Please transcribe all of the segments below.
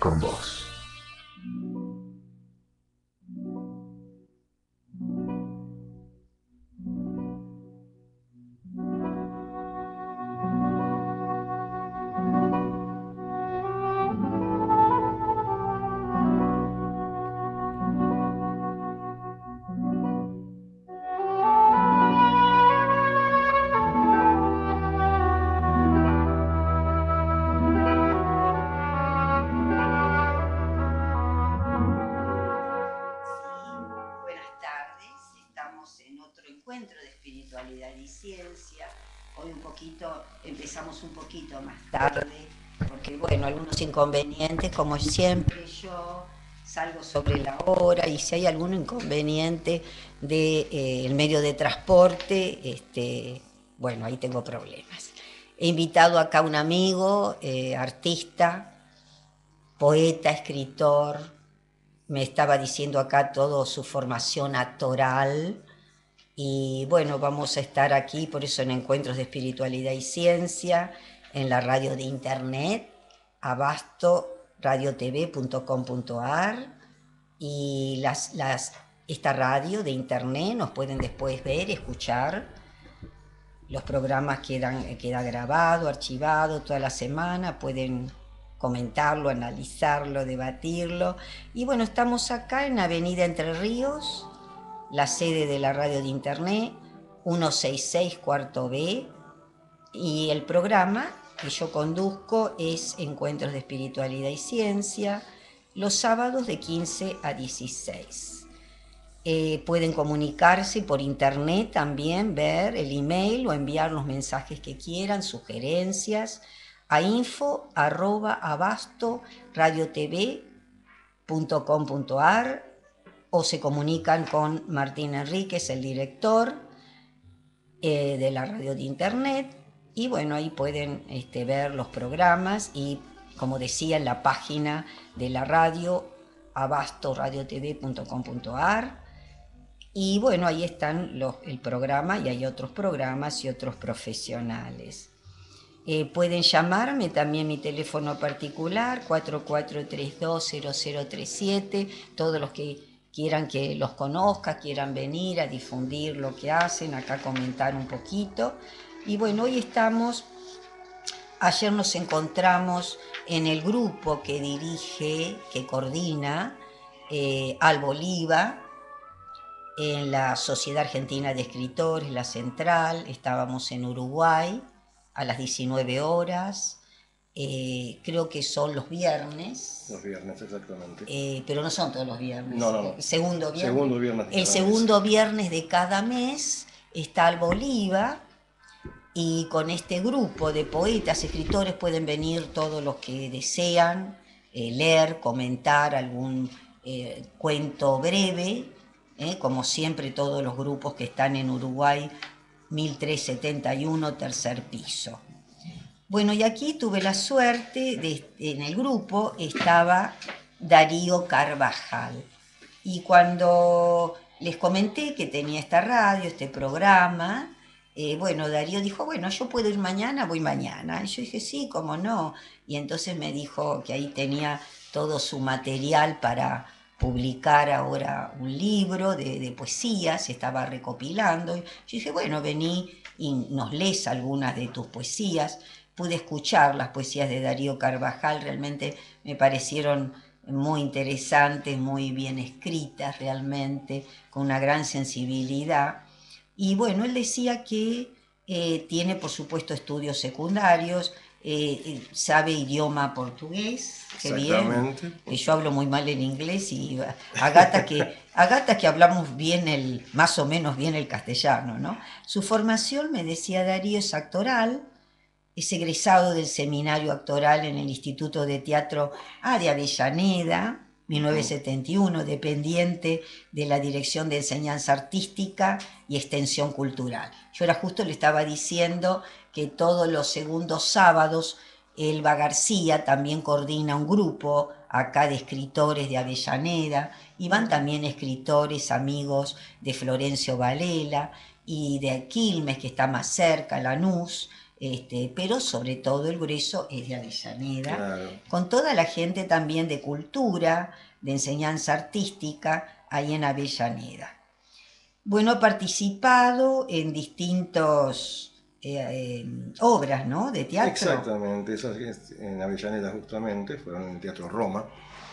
con vos. Inconvenientes, como siempre yo salgo sobre la hora y si hay algún inconveniente del de, eh, medio de transporte, este, bueno, ahí tengo problemas. He invitado acá un amigo, eh, artista, poeta, escritor, me estaba diciendo acá toda su formación actoral. Y bueno, vamos a estar aquí, por eso en Encuentros de Espiritualidad y Ciencia, en la radio de Internet, abastoradiotv.com.ar y las, las, esta radio de internet nos pueden después ver, escuchar. Los programas quedan queda grabado, archivado toda la semana, pueden comentarlo, analizarlo, debatirlo. Y bueno, estamos acá en Avenida Entre Ríos, la sede de la radio de internet, 166 cuarto B, y el programa que yo conduzco es Encuentros de Espiritualidad y Ciencia, los sábados de 15 a 16. Eh, pueden comunicarse por internet también, ver el email o enviar los mensajes que quieran, sugerencias a info o se comunican con Martín Enríquez, el director eh, de la radio de internet, y bueno, ahí pueden este, ver los programas y, como decía, en la página de la radio, abastoradiotv.com.ar. Y bueno, ahí están los, el programa y hay otros programas y otros profesionales. Eh, pueden llamarme también mi teléfono particular 44320037, todos los que quieran que los conozca, quieran venir a difundir lo que hacen, acá comentar un poquito. Y bueno, hoy estamos, ayer nos encontramos en el grupo que dirige, que coordina eh, Al Bolívar, en la Sociedad Argentina de Escritores, la central, estábamos en Uruguay a las 19 horas, eh, creo que son los viernes. Los viernes, exactamente. Eh, pero no son todos los viernes. No, no, no. Segundo viernes. Segundo viernes el segundo viernes de cada mes está Al Bolívar y con este grupo de poetas, escritores pueden venir todos los que desean eh, leer, comentar algún eh, cuento breve, eh, como siempre todos los grupos que están en Uruguay, 1371, tercer piso. Bueno, y aquí tuve la suerte, de, en el grupo estaba Darío Carvajal. Y cuando les comenté que tenía esta radio, este programa, eh, bueno, Darío dijo, bueno, yo puedo ir mañana, voy mañana. Y yo dije, sí, cómo no. Y entonces me dijo que ahí tenía todo su material para publicar ahora un libro de, de poesías, se estaba recopilando. Y yo dije, bueno, vení y nos lees algunas de tus poesías. Pude escuchar las poesías de Darío Carvajal, realmente me parecieron muy interesantes, muy bien escritas realmente, con una gran sensibilidad. Y bueno, él decía que eh, tiene, por supuesto, estudios secundarios, eh, eh, sabe idioma portugués, que bien. yo hablo muy mal en inglés y Agata que, Agata que hablamos bien el, más o menos bien el castellano, ¿no? Su formación, me decía Darío, es actoral, es egresado del seminario actoral en el Instituto de Teatro A de Avellaneda, 1971, dependiente de la Dirección de Enseñanza Artística y Extensión Cultural. Yo ahora justo le estaba diciendo que todos los segundos sábados Elba García también coordina un grupo acá de escritores de Avellaneda y van también escritores amigos de Florencio Valela y de Quilmes, que está más cerca, Lanús, este, pero sobre todo el grueso es de Avellaneda, con toda la gente también de cultura, de enseñanza artística, ahí en Avellaneda. Bueno, ha participado en distintos eh, obras, ¿no? De teatro. Exactamente, esas en Avellaneda justamente, fueron en el Teatro Roma.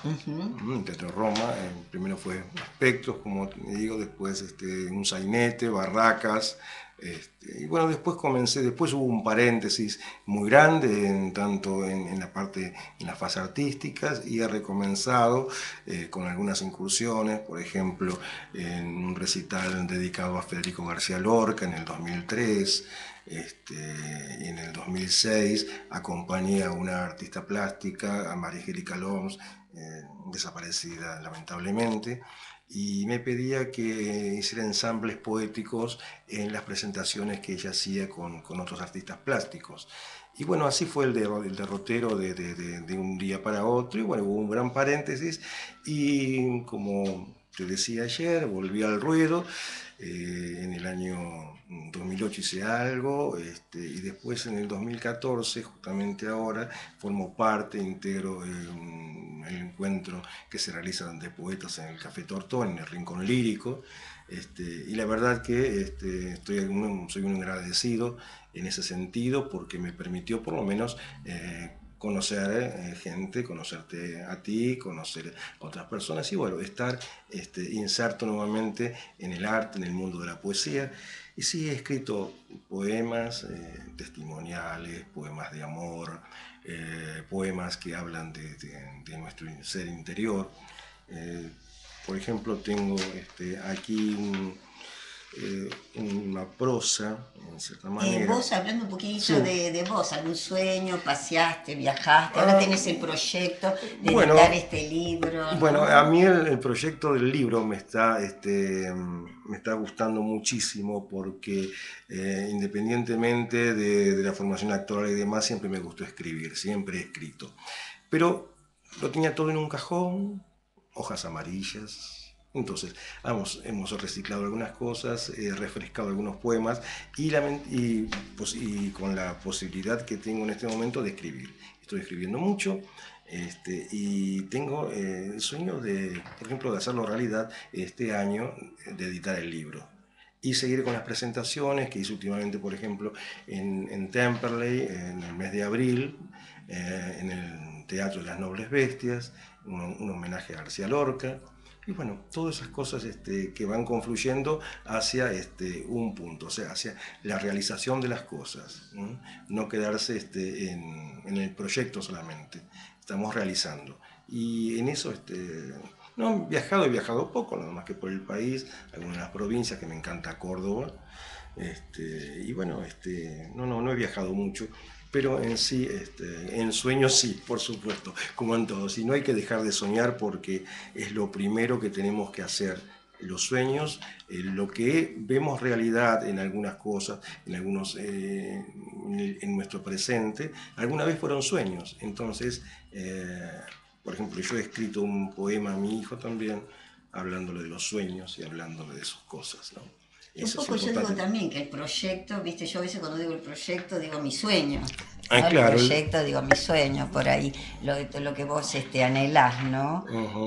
En Teatro Roma, primero fue aspectos, como digo, después este, un sainete, barracas, este, y bueno, después comencé, después hubo un paréntesis muy grande, en, tanto en, la parte, en las fases artísticas, y he recomenzado eh, con algunas incursiones, por ejemplo, en un recital dedicado a Federico García Lorca en el 2003, este, en el 2006 acompañé a una artista plástica, a María Angélica Loms, eh, desaparecida lamentablemente, y me pedía que hiciera ensambles poéticos en las presentaciones que ella hacía con, con otros artistas plásticos. Y bueno, así fue el, el derrotero de, de, de, un día para otro, y bueno, hubo un gran paréntesis, y como te decía ayer, volví al ruedo, eh, en el año 2008 hice algo, este, y después en el 2014, justamente ahora, formo parte, integro el encuentro que se realiza de poetas en el Café Tortón, en el Rincón Lírico, este, y la verdad que este, estoy soy un agradecido en ese sentido porque me permitió por lo menos eh, conocer eh, gente, conocerte a ti, conocer a otras personas y bueno, estar este, inserto nuevamente en el arte, en el mundo de la poesía. Y sí, he escrito poemas eh, testimoniales, poemas de amor, eh, poemas que hablan de, nuestro ser interior. por ejemplo, tengo este, aquí un, eh, una prosa, en cierta eh, manera. vos, hablando un poquito de, vos, algún sueño, paseaste, viajaste, ahora tienes el proyecto de editar este libro. Bueno, a mí el, proyecto del libro me está, este, me está gustando muchísimo porque eh, independientemente de, de la formación actoral y demás, siempre me gustó escribir, siempre he escrito. Pero lo tenía todo en un cajón, hojas amarillas, entonces, vamos, hemos reciclado algunas cosas, he refrescado algunos poemas y, pues, y, con la posibilidad que tengo en este momento de escribir. Estoy escribiendo mucho este, y tengo eh, el sueño de, por ejemplo, de hacerlo realidad este año, de editar el libro y seguir con las presentaciones que hice últimamente, por ejemplo, en, en Temperley, en el mes de abril, eh, en el Teatro de las Nobles Bestias, un homenaje a García Lorca. Y bueno, todas esas cosas este, que van confluyendo hacia este, un punto, o sea, hacia la realización de las cosas. No quedarse este, en, el proyecto solamente, estamos realizando. Y en eso, este, no, he viajado, he viajado poco, nada más que por el país, algunas provincias que me encanta Córdoba. Y bueno, no, no, no he viajado mucho, pero en sí, este, en sueños sí, por supuesto, como en todos. Y no hay que dejar de soñar porque es lo primero que tenemos que hacer. Los sueños, eh, lo que vemos realidad en algunas cosas, en algunos, eh, en, nuestro presente, alguna vez fueron sueños. Entonces, eh, por ejemplo, yo he escrito un poema a mi hijo también, hablándole de los sueños y hablándole de sus cosas, ¿no? Un poco yo digo también que el proyecto, viste, yo a veces cuando digo el proyecto digo mi sueño. Ah, claro. Proyecto, digo mi sueño, por ahí, lo, lo que vos este, anhelás, ¿no?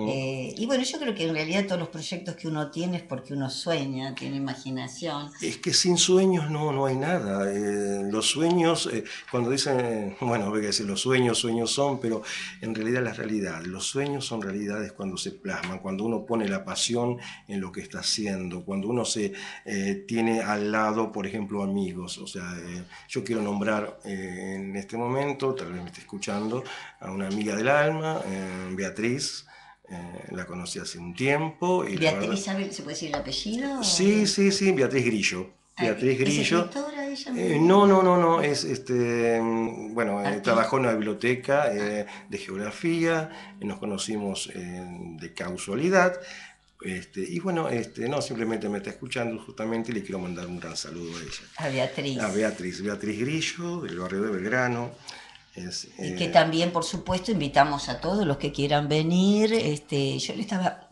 Eh, y bueno, yo creo que en realidad todos los proyectos que uno tiene es porque uno sueña, tiene imaginación. Es que sin sueños no, no hay nada. Eh, los sueños, eh, cuando dicen, bueno, voy a decir los sueños, sueños son, pero en realidad la realidad. Los sueños son realidades cuando se plasman, cuando uno pone la pasión en lo que está haciendo, cuando uno se tiene al lado, por ejemplo, amigos. O sea, yo quiero nombrar en en este momento, tal vez me esté escuchando, a una amiga del alma, eh, Beatriz. Eh, la conocí hace un tiempo. Y ¿Beatriz ¿se puede decir el apellido? Sí, sí, sí, Beatriz Grillo. Beatriz Grillo. ¿Es escritora ella? Eh, no, no, no, no, es este, bueno, trabajó en la biblioteca de geografía, nos conocimos de casualidad, este, y bueno, este, no, simplemente me está escuchando justamente y le quiero mandar un gran saludo a ella. A Beatriz. A Beatriz, Beatriz Grillo, del barrio de Belgrano. y que eh, también, por supuesto, invitamos a todos los que quieran venir. Este, yo le estaba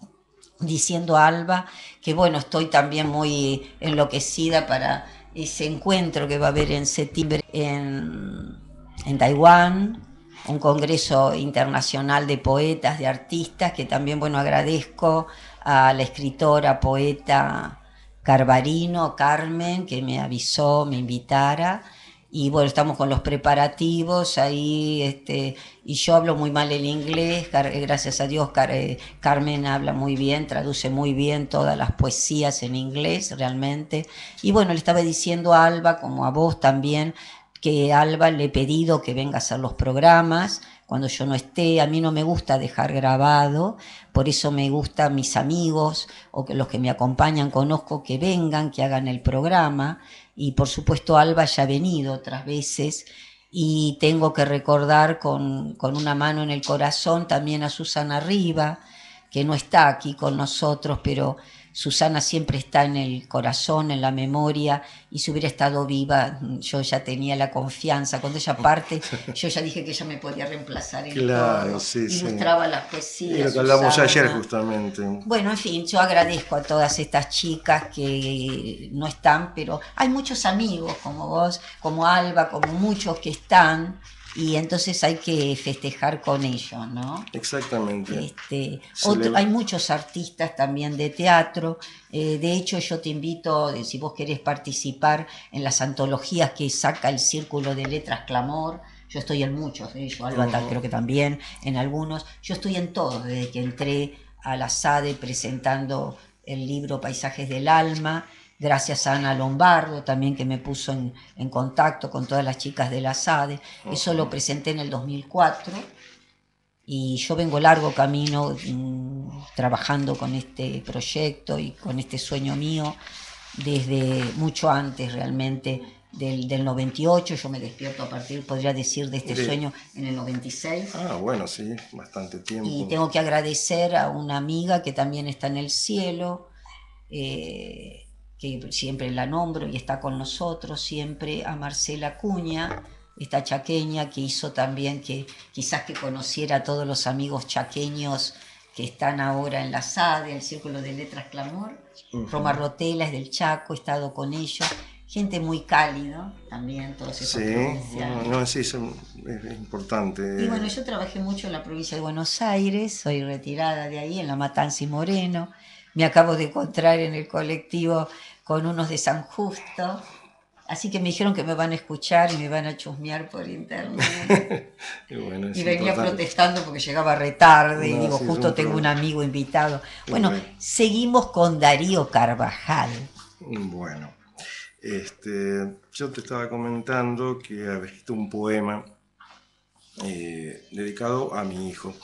diciendo a Alba que, bueno, estoy también muy enloquecida para ese encuentro que va a haber en septiembre en, en Taiwán, un congreso internacional de poetas, de artistas, que también, bueno, agradezco a la escritora, poeta Carvarino, Carmen, que me avisó, me invitara, y bueno, estamos con los preparativos ahí, este, y yo hablo muy mal el inglés, gracias a Dios eh, Carmen habla muy bien, traduce muy bien todas las poesías en inglés realmente, y bueno, le estaba diciendo a Alba, como a vos también, que Alba le he pedido que venga a hacer los programas cuando yo no esté. A mí no me gusta dejar grabado, por eso me gusta mis amigos o que los que me acompañan conozco que vengan, que hagan el programa. Y por supuesto Alba ya ha venido otras veces y tengo que recordar con, con una mano en el corazón también a Susana Riva, que no está aquí con nosotros, pero Susana siempre está en el corazón, en la memoria, y si hubiera estado viva, yo ya tenía la confianza. Cuando ella parte, yo ya dije que ella me podía reemplazar en claro, todo. Sí, Ilustraba las poesías. Y lo que hablamos ayer justamente. Bueno, en fin, yo agradezco a todas estas chicas que no están, pero hay muchos amigos como vos, como Alba, como muchos que están y entonces hay que festejar con ellos, ¿no? Exactamente. Este, Hay muchos artistas también de teatro, eh, de hecho yo te invito, eh, si vos querés participar en las antologías que saca el Círculo de Letras Clamor, yo estoy en muchos de ellos, Alba creo que también, en algunos, yo estoy en todos desde que entré a la SADE presentando el libro Paisajes del Alma, gracias a Ana Lombardo también que me puso en, contacto con todas las chicas de la SADE. Eso lo presenté en el 2004 y yo vengo largo camino mm, trabajando con este proyecto y con este sueño mío desde mucho antes realmente del, del 98, yo me despierto a partir, podría decir, de este sueño en el 96. Ah, bueno, sí, bastante tiempo. Y tengo que agradecer a una amiga que también está en el cielo, eh, que siempre la nombro y está con nosotros, siempre a Marcela Cuña, esta chaqueña que hizo también que quizás que conociera a todos los amigos chaqueños que están ahora en la SADE, el Círculo de Letras Clamor. Roma Rotela es del Chaco, he estado con ellos. Gente muy cálida también, todos esos Sí, no, sí, es, importante. Y bueno, yo trabajé mucho en la provincia de Buenos Aires, soy retirada de ahí, en La Matanza y Moreno me acabo de encontrar en el colectivo con unos de San Justo. Así que me dijeron que me van a escuchar y me van a chusmear por internet. y, venía protestando porque llegaba retarde y digo, justo tengo un amigo invitado. Bueno, seguimos con Darío Carvajal. Bueno, este, yo te estaba comentando que había escrito un poema eh, dedicado a mi hijo.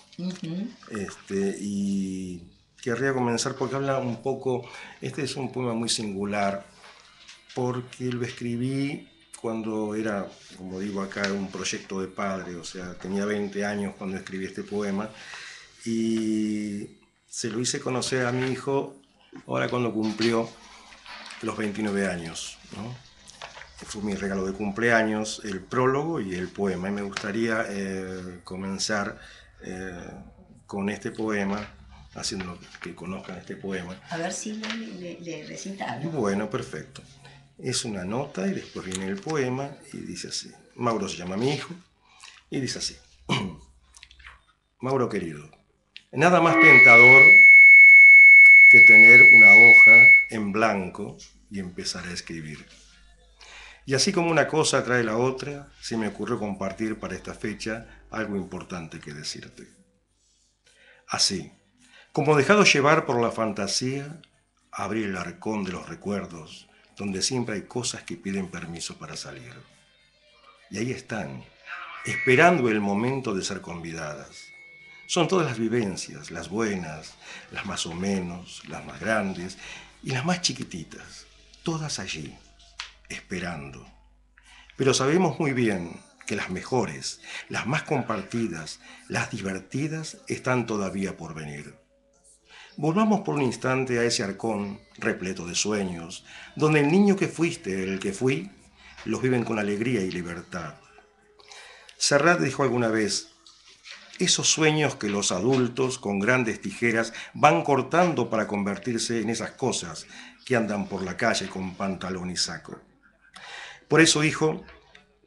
este, y querría comenzar porque habla un poco, este es un poema muy singular, porque lo escribí cuando era, como digo acá, un proyecto de padre, o sea, tenía 20 años cuando escribí este poema, y se lo hice conocer a mi hijo ahora cuando cumplió los 29 años. Fue mi regalo de cumpleaños, el prólogo y el poema. Y me gustaría eh, comenzar eh, con este poema haciendo que conozcan este poema. A ver si le, le, Bueno, perfecto. Es una nota y después viene el poema y dice así. Mauro se llama mi hijo y dice así. Mauro querido, nada más tentador que tener una hoja en blanco y empezar a escribir. Y así como una cosa trae la otra, se me ocurrió compartir para esta fecha algo importante que decirte. Así, como dejado llevar por la fantasía, abrí el arcón de los recuerdos, donde siempre hay cosas que piden permiso para salir. Y ahí están, esperando el momento de ser convidadas. Son todas las vivencias, las buenas, las más o menos, las más grandes y las más chiquititas, todas allí, esperando. Pero sabemos muy bien que las mejores, las más compartidas, las divertidas están todavía por venir. Volvamos por un instante a ese arcón repleto de sueños, donde el niño que fuiste, el que fui, los viven con alegría y libertad. Serrat dijo alguna vez, esos sueños que los adultos con grandes tijeras van cortando para convertirse en esas cosas que andan por la calle con pantalón y saco. Por eso, hijo,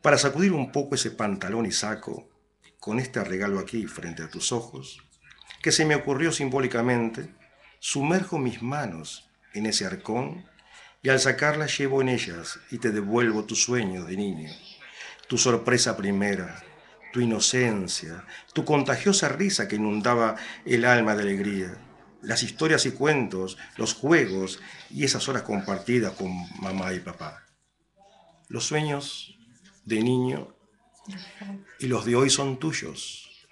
para sacudir un poco ese pantalón y saco, con este regalo aquí frente a tus ojos, que se me ocurrió simbólicamente, sumerjo mis manos en ese arcón y al sacarlas llevo en ellas y te devuelvo tu sueño de niño, tu sorpresa primera, tu inocencia, tu contagiosa risa que inundaba el alma de alegría, las historias y cuentos, los juegos y esas horas compartidas con mamá y papá. Los sueños de niño y los de hoy son tuyos.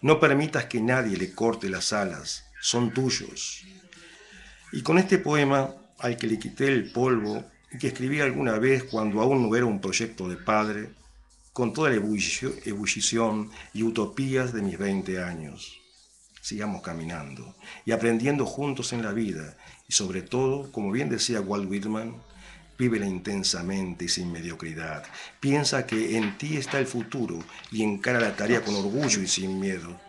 No permitas que nadie le corte las alas, son tuyos. Y con este poema, al que le quité el polvo y que escribí alguna vez cuando aún no era un proyecto de padre, con toda la ebullición y utopías de mis 20 años. Sigamos caminando y aprendiendo juntos en la vida y sobre todo, como bien decía Walt Whitman, vívela intensamente y sin mediocridad. Piensa que en ti está el futuro y encara la tarea con orgullo y sin miedo.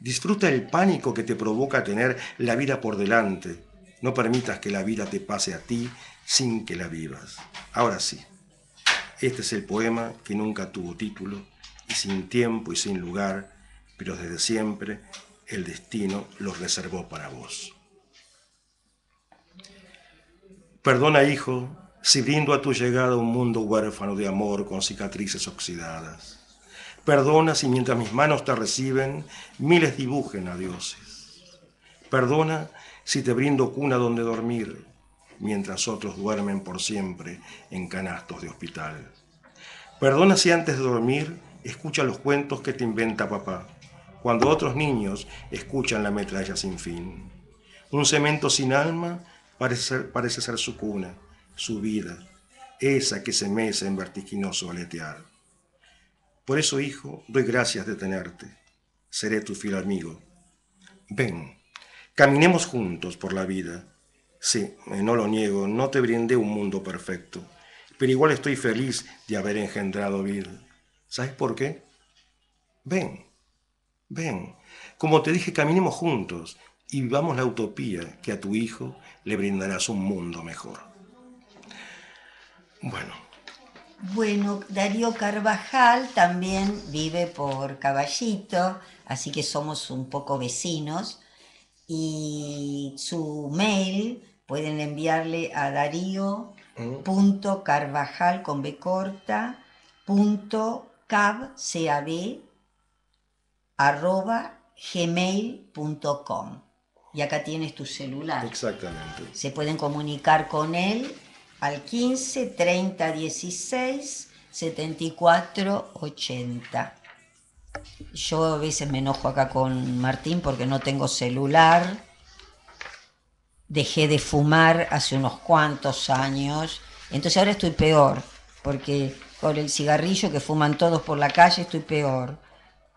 Disfruta el pánico que te provoca tener la vida por delante. No permitas que la vida te pase a ti sin que la vivas. Ahora sí, este es el poema que nunca tuvo título y sin tiempo y sin lugar, pero desde siempre el destino lo reservó para vos. Perdona, hijo, si brindo a tu llegada un mundo huérfano de amor con cicatrices oxidadas. Perdona si mientras mis manos te reciben, miles dibujen a dioses. Perdona si te brindo cuna donde dormir, mientras otros duermen por siempre en canastos de hospital. Perdona si antes de dormir escucha los cuentos que te inventa papá, cuando otros niños escuchan la metralla sin fin. Un cemento sin alma parece ser, parece ser su cuna, su vida, esa que se mece en vertiginoso aletear. Por eso, hijo, doy gracias de tenerte. Seré tu fiel amigo. Ven, caminemos juntos por la vida. Sí, no lo niego, no te brindé un mundo perfecto, pero igual estoy feliz de haber engendrado vida. ¿Sabes por qué? Ven, ven. Como te dije, caminemos juntos y vivamos la utopía que a tu hijo le brindarás un mundo mejor. Bueno. Bueno, Darío Carvajal también vive por Caballito, así que somos un poco vecinos. Y su mail pueden enviarle a darío.carvajal con B corta punto cab, arroba gmail.com. Y acá tienes tu celular. Exactamente. Se pueden comunicar con él al 15 30 16 74 80. Yo a veces me enojo acá con Martín porque no tengo celular. Dejé de fumar hace unos cuantos años. Entonces ahora estoy peor, porque con el cigarrillo que fuman todos por la calle estoy peor.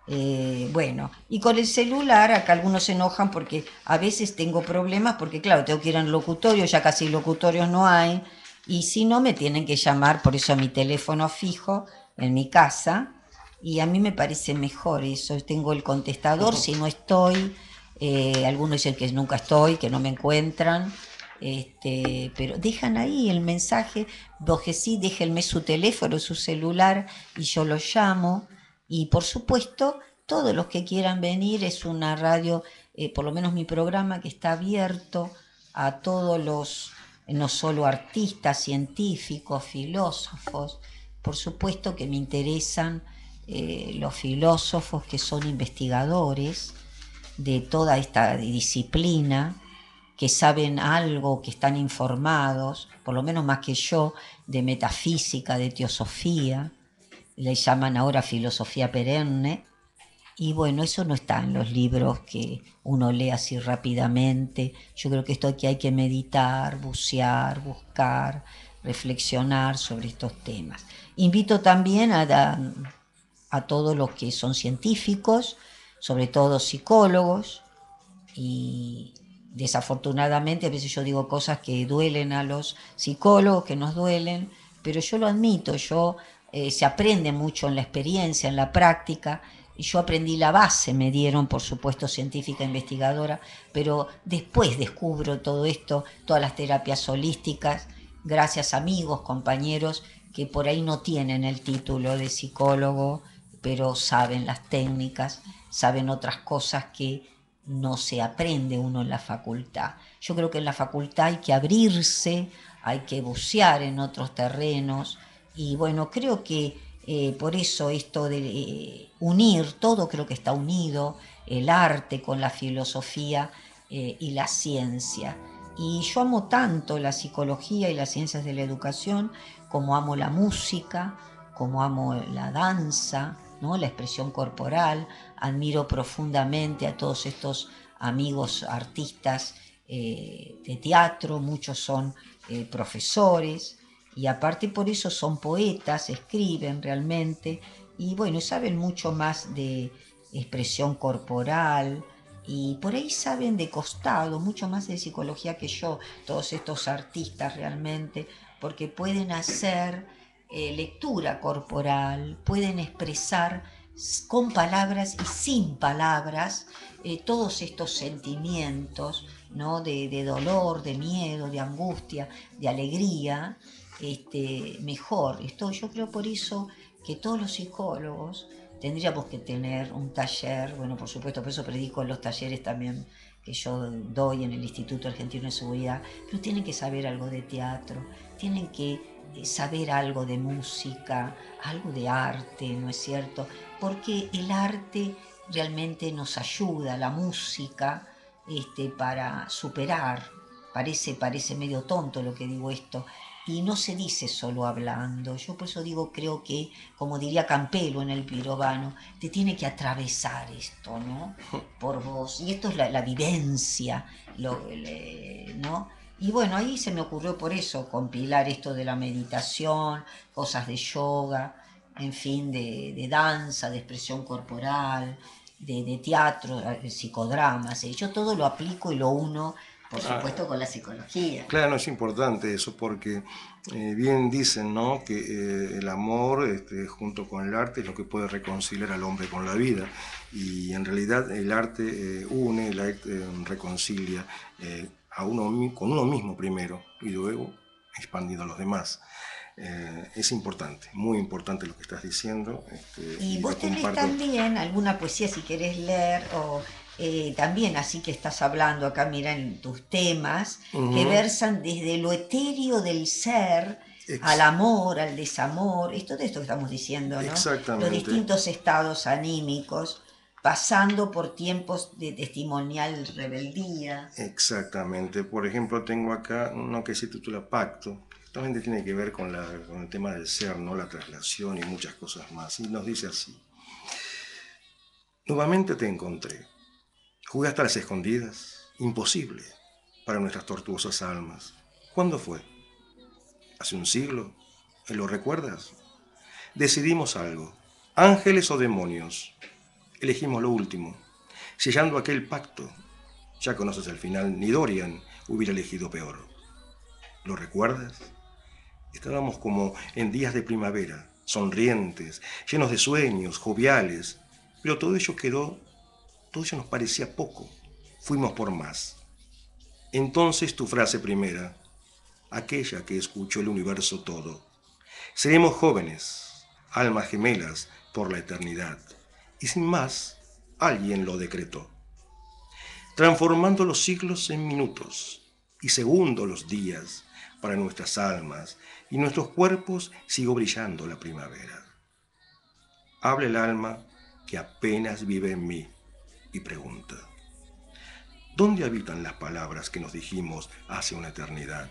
Eh, bueno, y con el celular, acá algunos se enojan porque a veces tengo problemas, porque claro, tengo que ir al locutorio, ya casi locutorios no hay, y si no, me tienen que llamar, por eso mi teléfono fijo en mi casa. Y a mí me parece mejor eso. Tengo el contestador si no estoy. Eh, algunos dicen que nunca estoy, que no me encuentran. Este, pero dejan ahí el mensaje, sí, déjenme su teléfono, su celular y yo lo llamo. Y por supuesto, todos los que quieran venir, es una radio, eh, por lo menos mi programa, que está abierto a todos los no solo artistas, científicos, filósofos, por supuesto que me interesan eh, los filósofos que son investigadores de toda esta disciplina, que saben algo, que están informados, por lo menos más que yo, de metafísica, de teosofía, le llaman ahora filosofía perenne, y bueno, eso no está en los libros que uno lee así rápidamente. Yo creo que esto aquí hay que meditar, bucear, buscar, reflexionar sobre estos temas. Invito también a, a todos los que son científicos, sobre todo psicólogos, y desafortunadamente a veces yo digo cosas que duelen a los psicólogos, que nos duelen, pero yo lo admito, yo eh, se aprende mucho en la experiencia, en la práctica, yo aprendí la base, me dieron, por supuesto, científica investigadora, pero después descubro todo esto, todas las terapias holísticas, gracias a amigos, compañeros que por ahí no tienen el título de psicólogo, pero saben las técnicas, saben otras cosas que no se aprende uno en la facultad. Yo creo que en la facultad hay que abrirse, hay que bucear en otros terrenos y bueno, creo que eh, por eso esto de eh, unir, todo creo que está unido, el arte con la filosofía eh, y la ciencia. Y yo amo tanto la psicología y las ciencias de la educación como amo la música, como amo la danza, ¿no? la expresión corporal, admiro profundamente a todos estos amigos artistas de teatro, muchos son profesores y aparte por eso son poetas, escriben realmente y bueno, saben mucho más de expresión corporal y por ahí saben de costado mucho más de psicología que yo, todos estos artistas realmente, porque pueden hacer eh, lectura corporal, pueden expresar con palabras y sin palabras eh, todos estos sentimientos ¿no? de, dolor, de miedo, de angustia, de alegría, este, mejor. Esto, yo creo por eso que todos los psicólogos tendríamos que tener un taller, bueno, por supuesto, por eso predico en los talleres también que yo doy en el Instituto Argentino de Seguridad, pero tienen que saber algo de teatro, tienen que eh, saber algo de música, algo de arte, ¿no es cierto? Porque el arte realmente nos ayuda, la música, este, para superar. Parece, parece medio tonto lo que digo esto, y no se dice solo hablando. Yo por eso digo, creo que, como diría Campelo en el Pirobano, te tiene que atravesar esto, ¿no? Por vos. Y esto es la, vivencia, ¿no? Y bueno, ahí se me ocurrió por eso compilar esto de la meditación, cosas de yoga, en fin, de, danza, de expresión corporal, de, teatro, de psicodramas. Yo todo lo aplico y lo uno, por ah. supuesto, con la psicología. Claro, no es importante eso porque eh, bien dicen ¿no? que eh, el amor este, junto con el arte es lo que puede reconciliar al hombre con la vida. Y en realidad el arte eh, une, el arte reconcilia a uno, con uno mismo primero y luego expandiendo a los demás. Eh, es importante, muy importante lo que estás diciendo. Este, y, vos tenés también alguna poesía si querés leer o eh, también así que estás hablando acá, mira, en tus temas, que versan desde lo etéreo del ser al amor, al desamor, esto de esto que estamos diciendo, ¿no? Exactamente. Los distintos estados anímicos pasando por tiempos de testimonial rebeldía. Exactamente. Por ejemplo, tengo acá uno que se titula Pacto. También tiene que ver con, la, con el tema del ser, ¿no? la traslación y muchas cosas más. Y nos dice así. Nuevamente te encontré. Jugué hasta las escondidas. Imposible para nuestras tortuosas almas. ¿Cuándo fue? ¿Hace un siglo? ¿Lo recuerdas? Decidimos algo. Ángeles o demonios elegimos lo último, sellando aquel pacto. Ya conoces el final, ni Dorian hubiera elegido peor. ¿Lo recuerdas? Estábamos como en días de primavera, sonrientes, llenos de sueños, joviales, pero todo ello quedó, todo ello nos parecía poco. Fuimos por más. Entonces tu frase primera, aquella que escuchó el universo todo. Seremos jóvenes, almas gemelas por la eternidad y sin más, alguien lo decretó, transformando los siglos en minutos y segundos los días para nuestras almas y nuestros cuerpos sigo brillando la primavera. Habla el alma que apenas vive en mí y pregunta, ¿dónde habitan las palabras que nos dijimos hace una eternidad,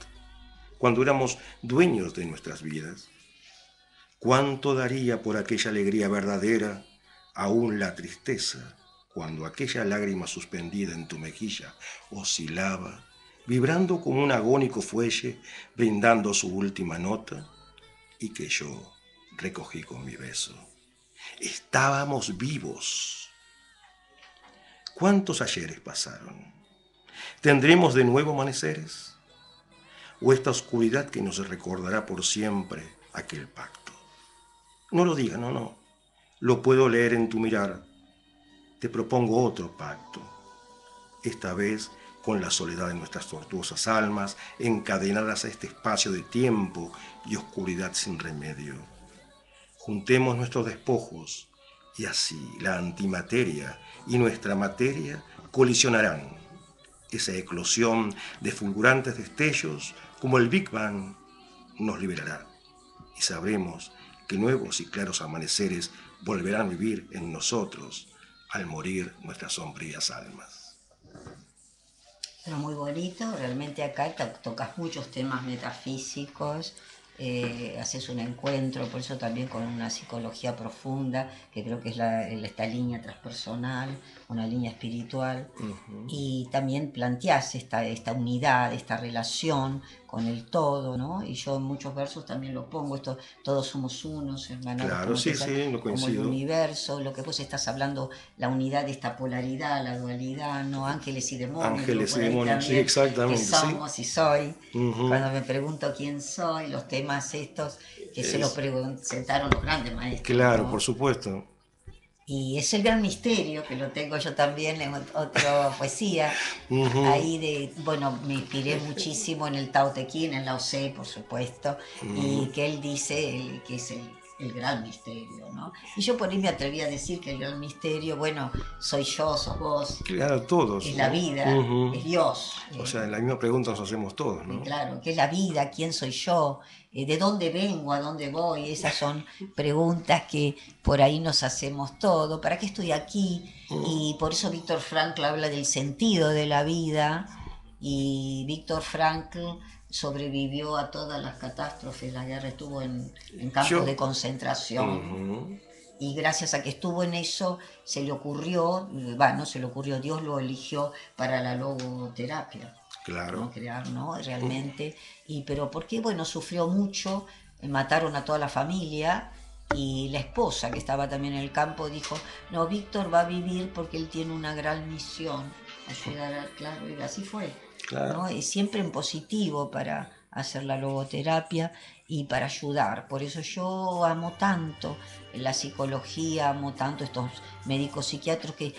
cuando éramos dueños de nuestras vidas? ¿Cuánto daría por aquella alegría verdadera aún la tristeza, cuando aquella lágrima suspendida en tu mejilla oscilaba, vibrando como un agónico fuelle, brindando su última nota, y que yo recogí con mi beso. Estábamos vivos. ¿Cuántos ayeres pasaron? ¿Tendremos de nuevo amaneceres? ¿O esta oscuridad que nos recordará por siempre aquel pacto? No lo diga, no, no lo puedo leer en tu mirar. Te propongo otro pacto, esta vez con la soledad de nuestras tortuosas almas, encadenadas a este espacio de tiempo y oscuridad sin remedio. Juntemos nuestros despojos y así la antimateria y nuestra materia colisionarán. Esa eclosión de fulgurantes destellos, como el Big Bang, nos liberará y sabremos que nuevos y claros amaneceres volverán a vivir en nosotros al morir nuestras sombrías almas. muy bonito, realmente acá tocas muchos temas metafísicos, eh, haces un encuentro, por eso también con una psicología profunda, que creo que es esta línea transpersonal, una línea espiritual, y también planteas esta, esta unidad, esta relación con el todo, ¿no? Y yo en muchos versos también lo pongo, esto, todos somos unos, hermanos. Claro, sí, sí, lo Como el universo, lo que vos estás hablando, la unidad de esta polaridad, la dualidad, ¿no? Ángeles y demonios. Ángeles y demonios, sí, exactamente. Que somos y soy. Cuando me pregunto quién soy, los temas estos que se los presentaron los grandes maestros. Claro, por supuesto. Y es el gran misterio, que lo tengo yo también en otra poesía. Ahí de, bueno, me inspiré muchísimo en el Tao Te Ching, en Lao Tse, por supuesto, y que él dice que es el, gran misterio, ¿no? Y yo por ahí me atreví a decir que el gran misterio, bueno, soy yo, sos vos. Claro, todos. Es la vida, es Dios. O sea, la misma pregunta nos hacemos todos, ¿no? Claro, ¿qué es la vida? ¿Quién soy yo? Eh, ¿De dónde vengo? ¿A dónde voy? Esas son preguntas que por ahí nos hacemos todo. ¿Para qué estoy aquí? Y por eso Víctor Frankl habla del sentido de la vida. Y Víctor Frankl sobrevivió a todas las catástrofes. La guerra estuvo en, campos de concentración. Y gracias a que estuvo en eso, se le ocurrió, bueno, se le ocurrió, Dios lo eligió para la logoterapia claro. crear, ¿no? Realmente. Y, pero porque, bueno, sufrió mucho, eh, mataron a toda la familia y la esposa que estaba también en el campo dijo, no, Víctor va a vivir porque él tiene una gran misión, ayudar claro, y así fue. Y siempre en positivo para hacer la logoterapia y para ayudar. Por eso yo amo tanto la psicología, amo tanto estos médicos psiquiatras que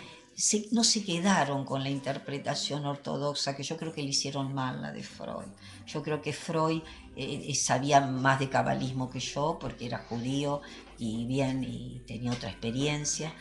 no se quedaron con la interpretación ortodoxa, que yo creo que le hicieron mal la de Freud. Yo creo que Freud eh, eh, sabía más de cabalismo que yo, porque era judío y bien, y tenía otra experiencia,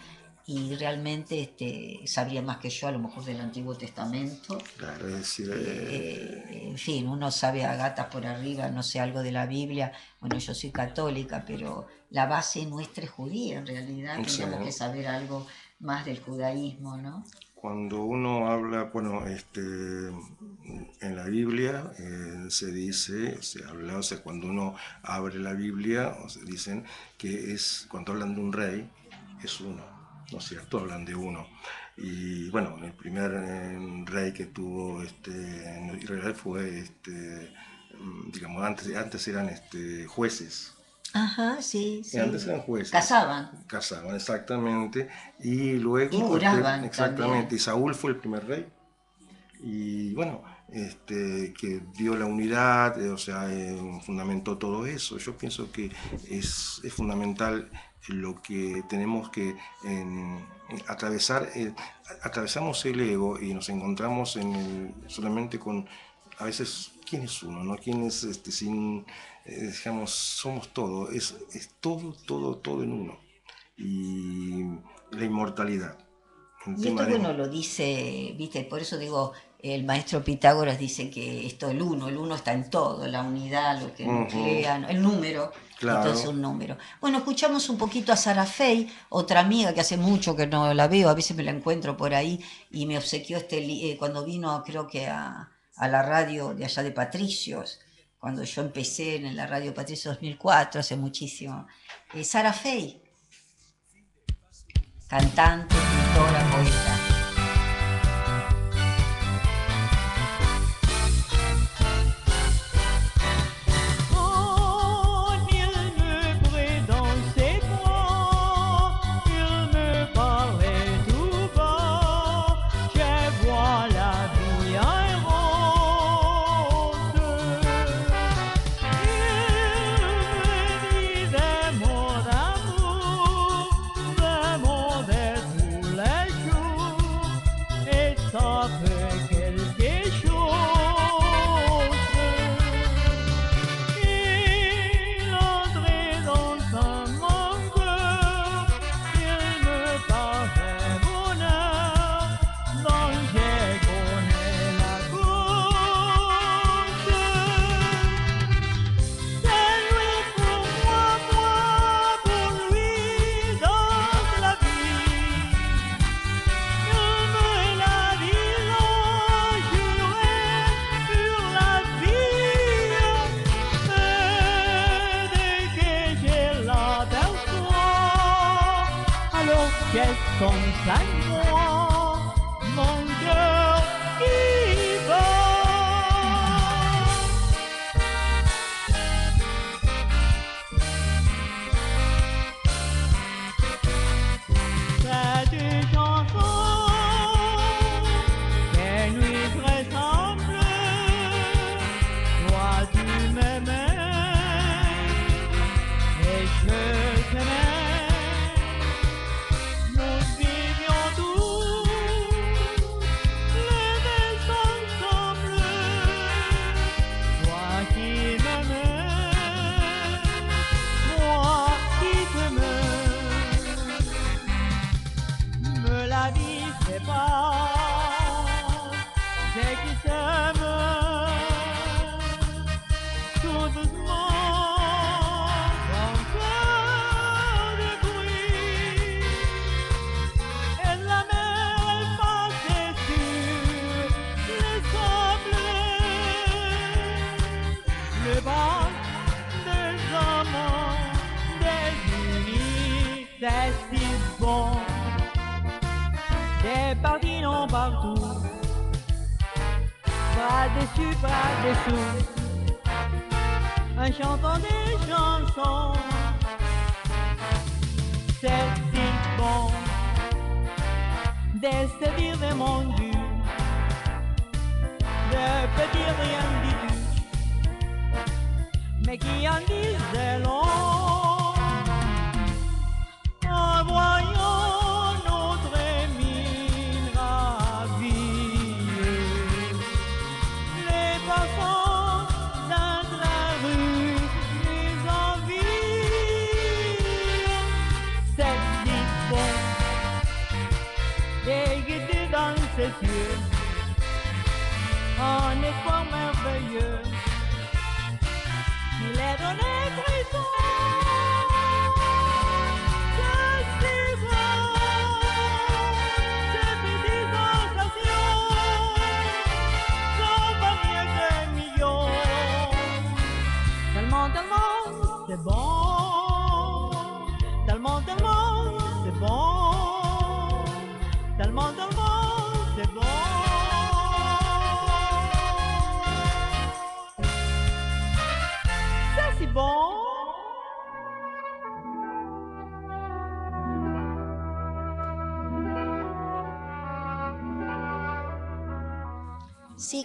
y realmente este, sabría más que yo, a lo mejor del Antiguo Testamento. Claro, es decir... Eh, en fin, uno sabe a gatas por arriba, no sé algo de la Biblia. Bueno, yo soy católica, pero la base nuestra es judía, en realidad. Tenemos que saber algo más del judaísmo, ¿no? Cuando uno habla, bueno, este, en la Biblia eh, se dice, se habla, o sea, cuando uno abre la Biblia, o se dicen que es, cuando hablan de un rey, es uno, ¿no es cierto? Hablan de uno. Y bueno, el primer eh, rey que tuvo este, en Israel fue, este, mm, digamos, antes, antes eran este, jueces, Ajá, sí, sí. Antes eran jueces. Casaban. Casaban, exactamente. Y luego. Y curaban. exactamente. Y Saúl fue el primer rey. Y bueno, este, que dio la unidad, eh, o sea, eh, fundamentó todo eso. Yo pienso que es, es fundamental lo que tenemos que atravesar. Eh, atravesamos el ego y nos encontramos en solamente con, a veces, ¿quién es uno? ¿no? ¿Quién es este, sin eh, digamos, somos todo, es, es, todo, todo, todo en uno. Y la inmortalidad. Y esto, bueno, lo dice, viste, por eso digo, el maestro Pitágoras dice que esto, el uno, el uno está en todo, la unidad, lo que nuclea, el número, claro. es un número. Bueno, escuchamos un poquito a Sara Fey, otra amiga que hace mucho que no la veo, a veces me la encuentro por ahí, y me obsequió este, eh, cuando vino creo que a, a la radio de allá de Patricios, cuando yo empecé en la Radio Patricio 2004, hace muchísimo. Eh, Sara Fey, cantante, pintora, poeta. Un chantant des chansons. C'est si bon de se de mon Dieu, de petit rien du tout, mais qui en disait long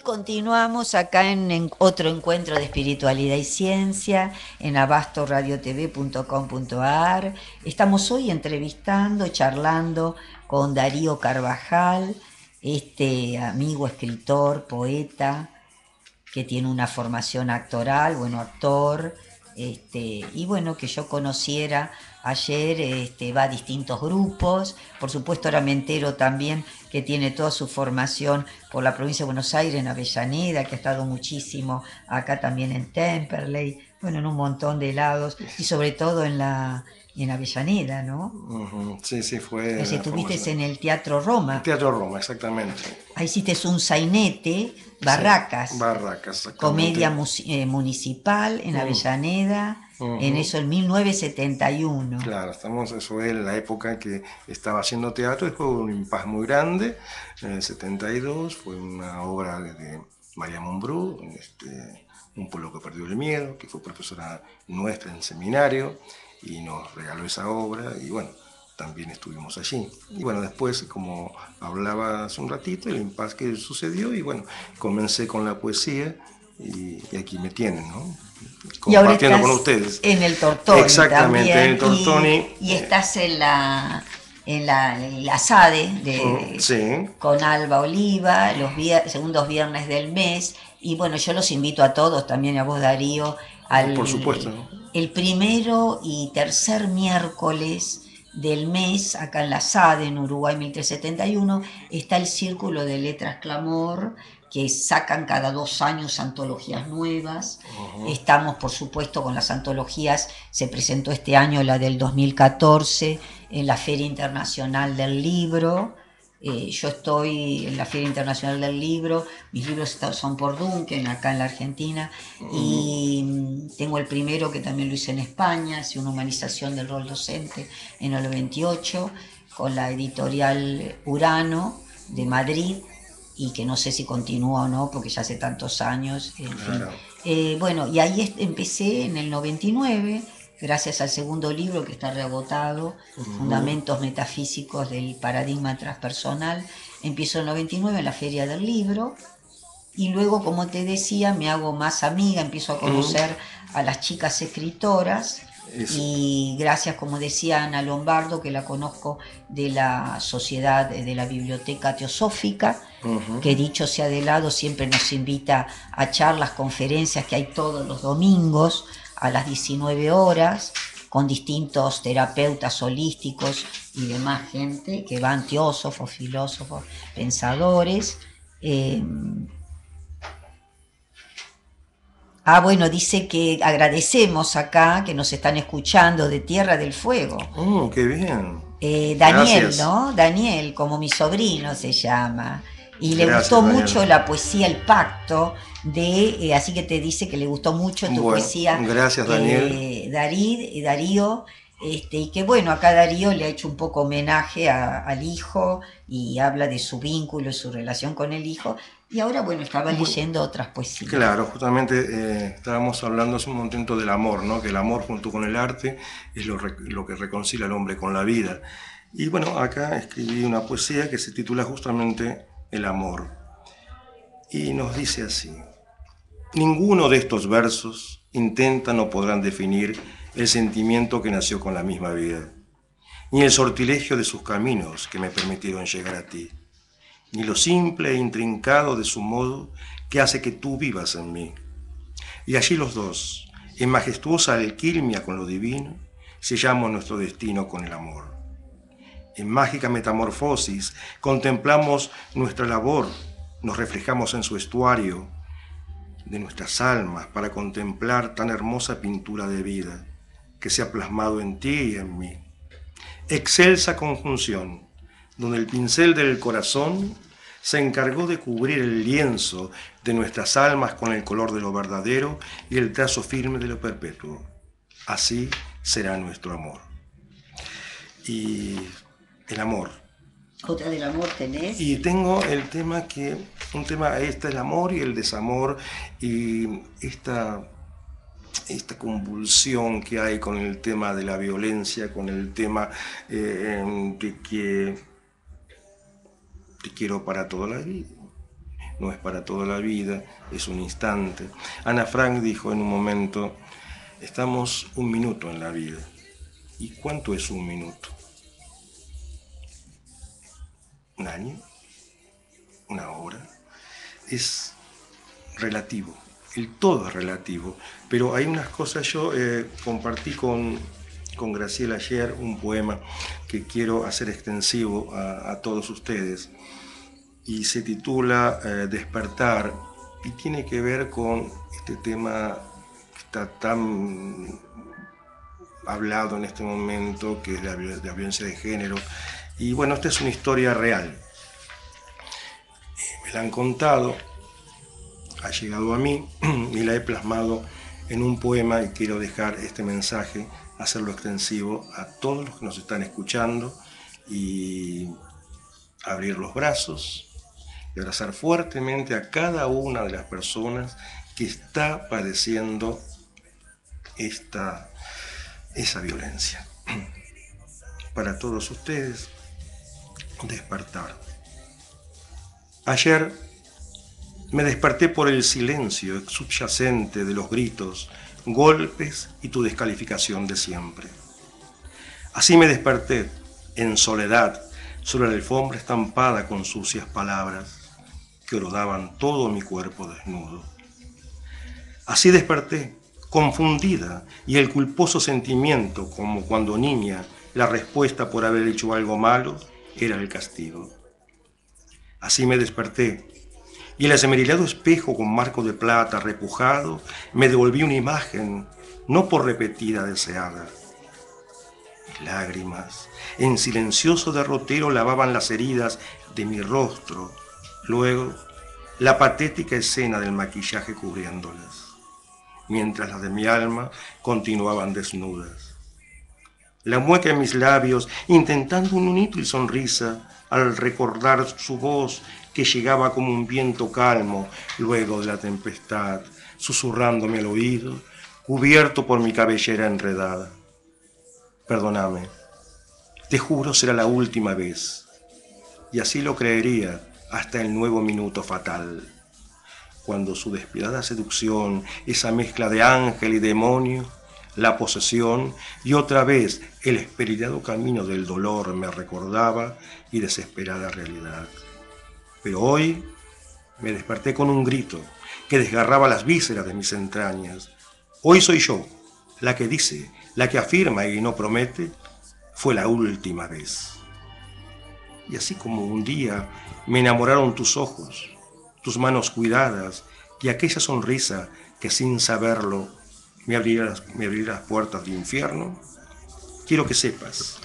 continuamos acá en, otro encuentro de espiritualidad y ciencia en abastoradiotv.com.ar. Estamos hoy entrevistando, charlando con Darío Carvajal, este amigo escritor, poeta, que tiene una formación actoral, bueno, actor, este, y bueno, que yo conociera ayer, este, va a distintos grupos, por supuesto ahora me entero también que tiene toda su formación por la provincia de Buenos Aires, en Avellaneda, que ha estado muchísimo acá también en Temperley, bueno, en un montón de lados, y sobre todo en la en Avellaneda, ¿no? Sí, sí, fue. Pues estuviste en el Teatro Roma, Teatro Roma, exactamente. ahí hiciste un sainete, Barracas. Barracas, exactamente. Comedia eh, Municipal en Mm. Avellaneda, Ujú. en eso en 1971. Claro, estamos, eso es la época en que estaba haciendo teatro, hubo un impas muy grande, en el 72 fue una obra de, de María Monbrú, este, Un pueblo que perdió el miedo, que fue profesora nuestra en el seminario, y nos regaló esa obra, y bueno, también estuvimos allí. Y bueno, después, como hablaba hace un ratito, el impas que sucedió, y bueno, comencé con la poesía, y, y aquí me tienen, ¿no? Y ahora Compartiendo con ustedes. en el Tortoni Exactamente, también, en el Tortoni. Y, y estás en la, en la, en la SADE de, Mm, Sí. con Alba Oliva, los vier- segundos viernes del mes. Y bueno, yo los invito a todos, también a vos Darío, al, Por supuesto. El primero y tercer miércoles del mes, acá en la SADE, en Uruguay 1371, está el Círculo de Letras Clamor, que sacan cada dos años antologías nuevas. Estamos, por supuesto, con las antologías. Se presentó este año la del 2014 en la Feria Internacional del Libro. Eh, yo estoy en la Feria Internacional del Libro, mis libros son por Duncan, acá en la Argentina, y mm, tengo el primero que también lo hice en España, es una humanización del rol docente en el 98, con la editorial Urano de Madrid, y que no sé si continúa o no, porque ya hace tantos años, en fin. Claro. Eh, bueno, y ahí empecé en el 99, gracias al segundo libro que está reagotado, Fundamentos Metafísicos del Paradigma Transpersonal. Empiezo en el 99 en la Feria del Libro y luego, como te decía, me hago más amiga, empiezo a conocer a las chicas escritoras. Eso. Y gracias, como decía Ana Lombardo, que la conozco de la Sociedad de la Biblioteca Teosófica, que dicho sea de lado, siempre nos invita a charlas, conferencias que hay todos los domingos a las 19 horas, con distintos terapeutas holísticos y demás gente que van, teósofos, filósofos, pensadores. Eh, Ah, bueno, dice que agradecemos acá que nos están escuchando de Tierra del Fuego. Oh, qué bien. Eh, Daniel, Gracias. ¿no? Daniel, como mi sobrino se llama. Y le Gracias, gustó Daniel. mucho la poesía El Pacto, de, eh, así que te dice que le gustó mucho tu Bueno, poesía. gracias, eh, Daniel. Darí- eh, Darío, Este, y que bueno, acá Darío le ha hecho un poco homenaje a- al hijo y habla de su vínculo y su relación con el hijo. Y ahora, bueno, estaba leyendo otras poesías. Claro, justamente eh, estábamos hablando hace un momento del amor, ¿no? que el amor junto con el arte es lo, lo que reconcilia al hombre con la vida. Y bueno, acá escribí una poesía que se titula justamente El amor. Y nos dice así, ninguno de estos versos intentan o podrán definir el sentimiento que nació con la misma vida, ni el sortilegio de sus caminos que me permitieron llegar a ti ni lo simple e intrincado de su modo que hace que tú vivas en mí. Y allí los dos, en majestuosa alquimia con lo divino, sellamos nuestro destino con el amor. En mágica metamorfosis contemplamos nuestra labor, nos reflejamos en su estuario de nuestras almas para contemplar tan hermosa pintura de vida que se ha plasmado en ti y en mí. Excelsa conjunción, donde el pincel del corazón se encargó de cubrir el lienzo de nuestras almas con el color de lo verdadero y el trazo firme de lo perpetuo. Así será nuestro amor. Y el amor. Otra del amor tenés. Y tengo el tema que, un tema, este, el amor y el desamor y esta, esta convulsión que hay con el tema de la violencia, con el tema eh, de que te quiero para toda la vida. No es para toda la vida, es un instante. Ana Frank dijo en un momento, estamos un minuto en la vida. ¿Y cuánto es un minuto? ¿Un año? ¿Una hora? Es relativo. El todo es relativo. Pero hay unas cosas, yo eh, compartí con, con Graciela ayer un poema que quiero hacer extensivo a, todos ustedes y se titula eh, Despertar y tiene que ver con este tema que está tan hablado en este momento, que es la, la violencia de género. Y bueno, esta es una historia real. Eh, Me la han contado, ha llegado a mí y la he plasmado en un poema y quiero dejar este mensaje, hacerlo extensivo a todos los que nos están escuchando y abrir los brazos y abrazar fuertemente a cada una de las personas que está padeciendo esta, esa violencia. Para todos ustedes, despertar. Ayer me desperté por el silencio subyacente de los gritos, golpes y tu descalificación de siempre. Así me desperté, en soledad, sobre la alfombra estampada con sucias palabras que orodaban todo mi cuerpo desnudo. Así desperté, confundida, y el culposo sentimiento, como cuando niña, la respuesta por haber hecho algo malo, era el castigo. Así me desperté, y el esmerilado espejo con marco de plata repujado me devolvió una imagen, no por repetida deseada. Lágrimas, en silencioso derrotero, lavaban las heridas de mi rostro, luego la patética escena del maquillaje cubriéndolas, mientras las de mi alma continuaban desnudas. La mueca en mis labios, intentando una inútil sonrisa, al recordar su voz que llegaba como un viento calmo luego de la tempestad, susurrándome al oído, cubierto por mi cabellera enredada. Perdóname, te juro será la última vez, y así lo creería hasta el nuevo minuto fatal, cuando su despiadada seducción, esa mezcla de ángel y demonio, la posesión y otra vez el esperidado camino del dolor me recordaba y desesperada realidad. Pero hoy me desperté con un grito que desgarraba las vísceras de mis entrañas. Hoy soy yo, la que dice, la que afirma y no promete, fue la última vez. Y así como un día me enamoraron tus ojos, tus manos cuidadas y aquella sonrisa que sin saberlo me abrirá las, me puertas del infierno, quiero que sepas,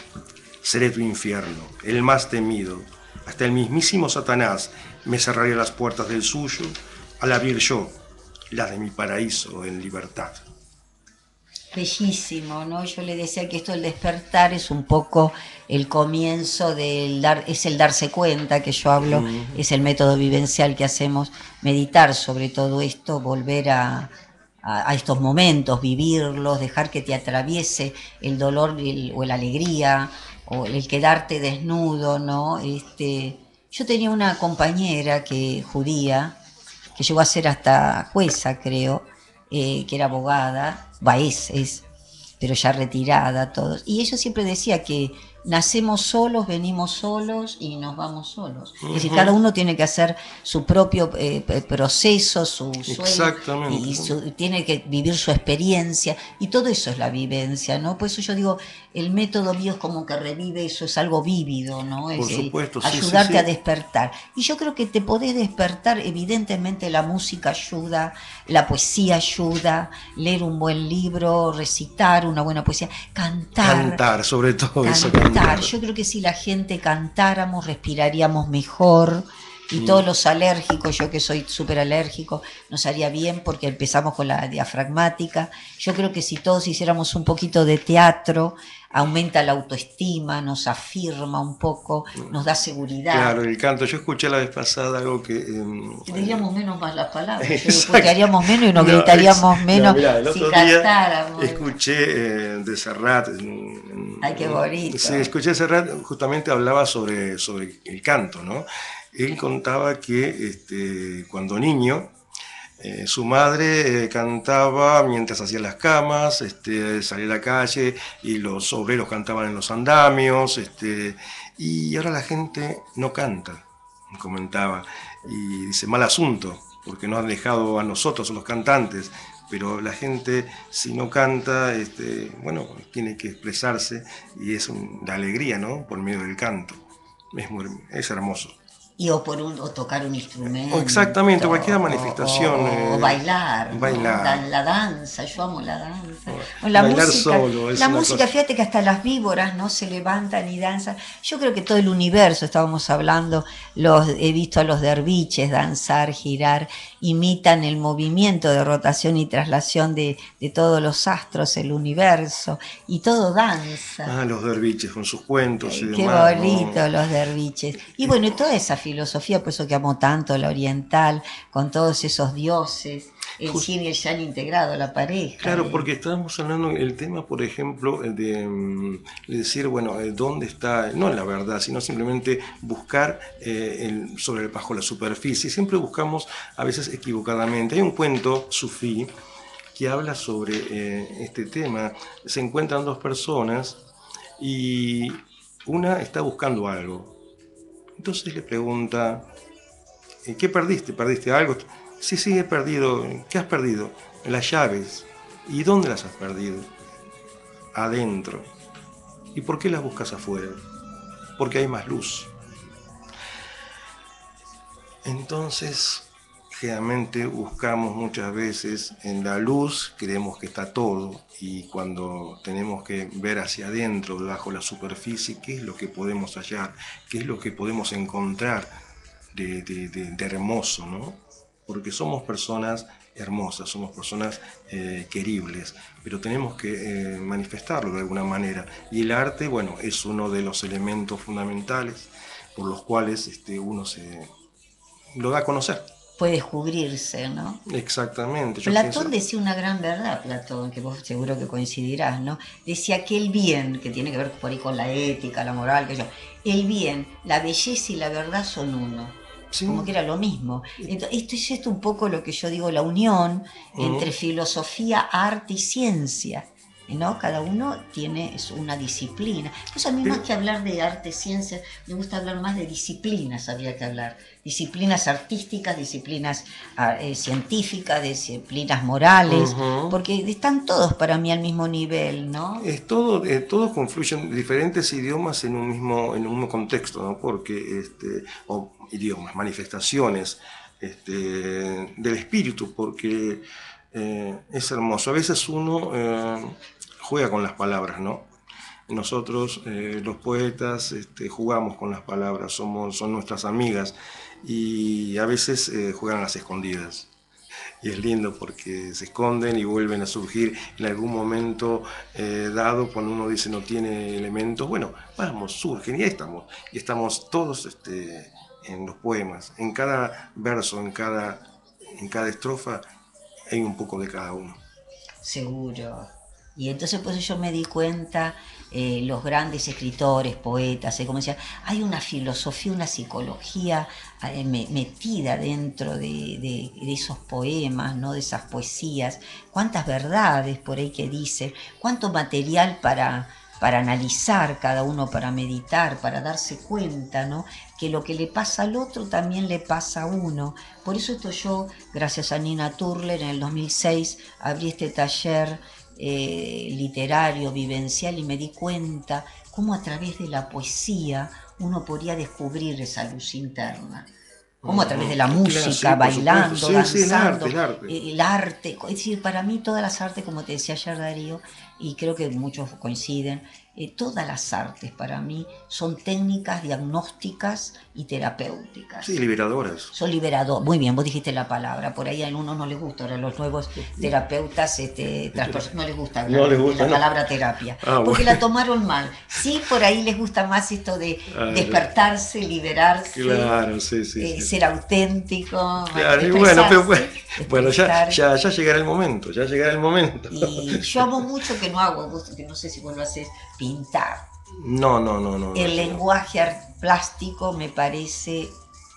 seré tu infierno, el más temido. Hasta el mismísimo Satanás me cerraría las puertas del suyo al abrir yo las de mi paraíso en libertad. Bellísimo, ¿no? Yo le decía que esto del despertar es un poco el comienzo del dar, es el darse cuenta que yo hablo, es el método vivencial que hacemos, meditar sobre todo esto, volver a, a, estos momentos, vivirlos, dejar que te atraviese el dolor o la alegría, o el quedarte desnudo, ¿no? Este, yo tenía una compañera que judía, que llegó a ser hasta jueza, creo, eh, que era abogada, va, es, es, pero ya retirada, todos. Y ella siempre decía que nacemos solos, venimos solos y nos vamos solos. Es decir, cada uno tiene que hacer su propio eh, proceso, su sueño, y su- tiene que vivir su experiencia, y todo eso es la vivencia, ¿no? Por eso yo digo, el método mío es como que revive, eso es algo vívido, ¿no? Es, Por supuesto, sí, ayudarte sí. a despertar. Y yo creo que te podés despertar, evidentemente la música ayuda, la poesía ayuda, leer un buen libro, recitar una buena poesía, cantar. Cantar, sobre todo eso, Cantar. Cantar. Yo creo que si la gente cantáramos, respiraríamos mejor. Y Mm. todos los alérgicos, yo que soy súper alérgico, nos haría bien porque empezamos con la diafragmática. Yo creo que si todos hiciéramos un poquito de teatro, aumenta la autoestima, nos afirma un poco, nos da seguridad. Claro, el canto. Yo escuché la vez pasada algo que... em, Diríamos menos más las palabras, yo Exacto. porque haríamos menos y nos No, gritaríamos menos no, mirá, el si día cantáramos. Escuché eh, de Serrat. Ay, qué bonito. Sí, escuché Serrat, justamente hablaba sobre, sobre el canto, ¿no? Él contaba que este, cuando niño, eh, su madre eh, cantaba mientras hacía las camas, este, salía a la calle y los obreros cantaban en los andamios, este, y ahora la gente no canta, comentaba, y dice, mal asunto, porque nos han dejado a nosotros, los cantantes, pero la gente si no canta, este, bueno, tiene que expresarse y es un- la alegría, ¿no? Por medio del canto. Es hermoso. Y o, por un, o tocar un instrumento. O exactamente, cualquier manifestación, O, o eh, bailar. ¿no? bailar. La, danza, yo amo la danza. O la bailar música, solo, la música cosa. fíjate que hasta las víboras no se levantan y danzan. Yo creo que todo el universo, estábamos hablando, los, he visto a los derviches danzar, girar, imitan el movimiento de rotación y traslación de, de todos los astros, el universo, y todo danza. Ah, los derviches con sus cuentos y Qué demás. ¿no? bonito los derviches. Y bueno, toda esa filosofía, por eso que amo tanto la oriental, con todos esos dioses, el Just- yin y el yang integrado, la pareja. Claro, ¿eh? porque estábamos hablando el tema, por ejemplo, de, mm, de decir, bueno, eh, dónde está, no la verdad, sino simplemente buscar eh, el- sobre bajo la superficie. Siempre buscamos, a veces equivocadamente. Hay un cuento sufí que habla sobre eh, este tema. Se encuentran dos personas y una está buscando algo. Entonces le pregunta, ¿qué perdiste? ¿Perdiste algo? Sí, sí, he perdido. ¿Qué has perdido? Las llaves. ¿Y dónde las has perdido? Adentro. ¿Y por qué las buscas afuera? Porque hay más luz. Entonces, generalmente buscamos muchas veces en la luz, creemos que está todo, y cuando tenemos que ver hacia adentro, bajo la superficie, qué es lo que podemos hallar, qué es lo que podemos encontrar de, de- hermoso, ¿no? Porque somos personas hermosas, somos personas eh, queribles, pero tenemos que eh, manifestarlo de alguna manera. Y el arte, bueno, es uno de los elementos fundamentales por los cuales este, uno se lo da a conocer. Puede descubrirse, ¿no? Exactamente. yo Platón pienso- decía una gran verdad, Platón, que vos seguro que coincidirás, ¿no? Decía que el bien, que tiene que ver por ahí con la ética, la moral, que yo, el bien, la belleza y la verdad son uno. Sí. Como que era lo mismo. Entonces, esto es esto un poco lo que yo digo, la unión entre filosofía, arte y ciencia. ¿No? Cada uno tiene una disciplina. Pues a mí más que hablar de arte, ciencia, me gusta hablar más de disciplinas, habría que hablar. Disciplinas artísticas, disciplinas ah, eh, científicas, disciplinas morales, porque están todos para mí al mismo nivel, ¿no? Es todo, eh, todos confluyen diferentes idiomas en un mismo, en un mismo contexto, ¿no? Porque, este, o idiomas, manifestaciones este, del espíritu, porque eh, es hermoso. A veces uno eh, juega con las palabras, ¿no? Nosotros, eh, los poetas, este, jugamos con las palabras, somos, son nuestras amigas y a veces juegan las escondidas. y es lindo porque se esconden y vuelven a surgir en algún momento dado cuando uno dice no tiene elementos. Bueno, vamos, surgen y ahí estamos. Y estamos todos este, en los poemas. En cada verso, en cada, en cada estrofa, hay un poco de cada uno. Seguro. Y entonces pues yo me di cuenta, eh, los grandes escritores, poetas, eh, como decía, hay una filosofía, una psicología eh, me- metida dentro de, de- de esos poemas, ¿no? de esas poesías, cuántas verdades por ahí que dice, cuánto material para, para analizar cada uno, para meditar, para darse cuenta, ¿no? Que lo que le pasa al otro también le pasa a uno. Por eso esto yo, gracias a Nina Turler, en el 2006 abrí este taller eh, literario, vivencial y me di cuenta cómo a través de la poesía uno podía descubrir esa luz interna. Cómo a través de la Claro, música, sí, bailando, sí, el danzando, arte, el arte. eh, el arte, es decir, para mí todas las artes, como te decía ayer Darío, y creo que muchos coinciden, eh, todas las artes para mí son técnicas diagnósticas y terapéuticas. Sí, liberadoras. Son liberadoras. Muy bien, vos dijiste la palabra. Por ahí a algunos no les gusta. Ahora los nuevos terapeutas este, no les gusta hablar No les de gusta, la no. palabra terapia. Ah, porque bueno. la tomaron mal. Sí, por ahí les gusta más esto de Ah, despertarse, liberarse. Claro, sí, sí. eh, sí. ser auténtico. Claro, y bueno, pero bueno, expresarse, bueno ya, expresar. ya, ya llegará el momento, ya llegará el momento. Y yo amo mucho que no hago, vos, que no sé si vos lo haces, pintar. No, no, no, no. El no, lenguaje ar- plástico me parece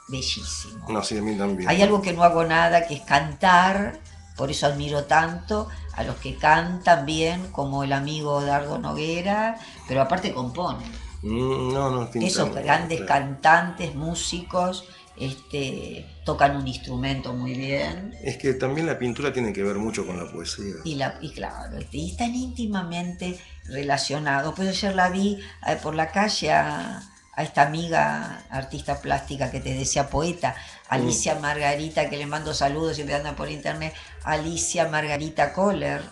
bellísimo. No, sí, a mí también. Hay algo que no hago nada, que es cantar, por eso admiro tanto a los que cantan bien, como el amigo Dardo Noguera, pero aparte componen. Mm, No, no, Esos grandes cantantes, músicos, este, tocan un instrumento muy bien. Es que también la pintura tiene que ver mucho con la poesía. Y, la, y claro, este, y están íntimamente relacionados. Pues ayer la vi eh, por la calle a, a esta amiga artista plástica que te decía poeta, Alicia Margarita, que le mando saludos, siempre anda por internet, Alicia Margarita Kohler.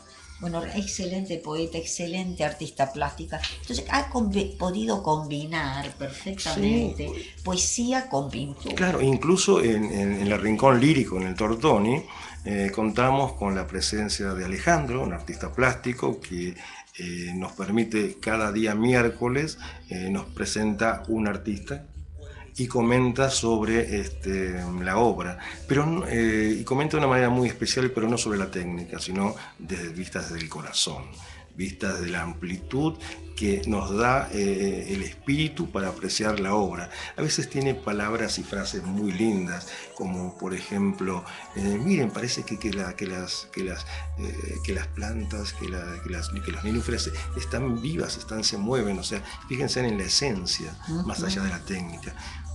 Bueno, excelente poeta, excelente artista plástica. Entonces ha combi- podido combinar perfectamente poesía con pintura. Claro, incluso en, en- en el rincón lírico, en el Tortoni, eh, contamos con la presencia de Alejandro, un artista plástico que eh, nos permite cada día miércoles, eh, nos presenta un artista y comenta sobre este, la obra, pero eh, y comenta de una manera muy especial, pero no sobre la técnica, sino desde vistas desde el corazón, vistas de la amplitud que nos da eh, el espíritu para apreciar la obra. A veces tiene palabras y frases muy lindas, como por ejemplo, eh, miren, parece que, que, la- que las, que, las, eh, que las plantas, que, la- que las, que las nenúferas están vivas, están, se mueven, o sea, fíjense en la esencia, más allá de la técnica.